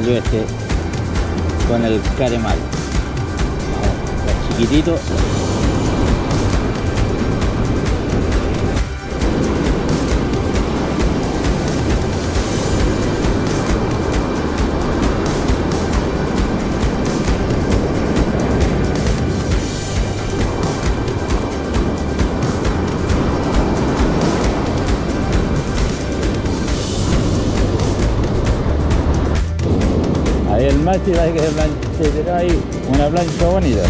salió este con el caremal. Chiquitito. Macho, hay que plancha, ahí una plancha bonita.